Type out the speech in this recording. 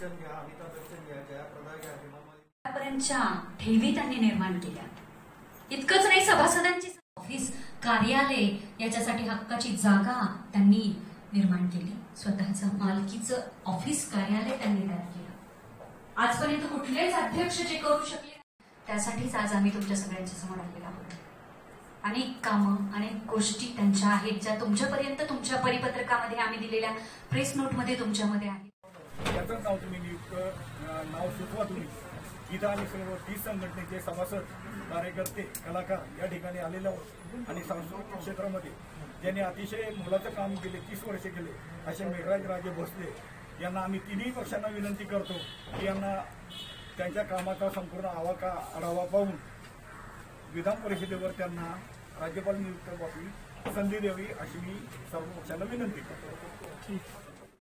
बच्चन घ्या अमिताभ बच्चन घ्या जयाप्रदा घ्या आतापर्यंतच्या ठेवी त्यांनी निर्माण केल्या इतकंच नाही सभासदांची ऑफिस कार्यालय याच्यासाठी हक्काची जागा त्यांनी निर्माण केली. स्वतःचं मालकीचं ऑफिस कार्यालय त्यांनी तयार केलं. आजपर्यंत कुठलेच अध्यक्ष जे करू शकले त्यासाठीच आज आम्ही तुमच्या सगळ्यांच्या समोर आलेलो आहोत. अनेक कामं अनेक गोष्टी त्यांच्या आहेत ज्या तुमच्यापर्यंत तुमच्या परिपत्रकामध्ये आम्ही दिलेल्या प्रेस नोटमध्ये तुमच्यामध्ये आहेत. याचं नाव तुम्ही नियुक्त नाव सुचवा तुम्ही. गीता आणि सर्व तीस संघटनेचे सभासद कार्यकर्ते कलाकार या ठिकाणी आलेले आहोत. आणि सांस्कृतिक क्षेत्रामध्ये ज्यांनी अतिशय मोलाचं काम केले तीस वर्षे केले असे मेघराज राजे भोसले यांना आम्ही तिन्ही पक्षांना विनंती करतो की यांना त्यांच्या कामाचा संपूर्ण आवाका आढावा पाहून विधान परिषदेवर त्यांना राज्यपाल नियुक्त व्हावी संधी द्यावी अशी मी सर्व पक्षांना विनंती करतो.